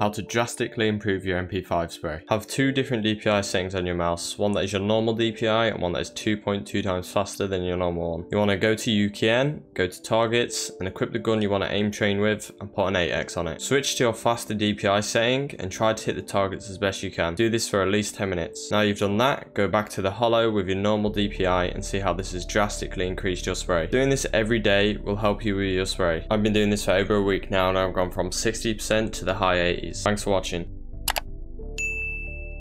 How to drastically improve your MP5 spray. Have two different DPI settings on your mouse, one that is your normal DPI and one that is 2.2 times faster than your normal one. You want to go to UKN, go to targets and equip the gun you want to aim train with and put an 8x on it. Switch to your faster DPI setting and try to hit the targets as best you can. Do this for at least 10 minutes. Now you've done that, go back to the holo with your normal DPI and see how this has drastically increased your spray. Doing this every day will help you with your spray. I've been doing this for over a week now and I've gone from 60% to the high 80s. Thanks for watching.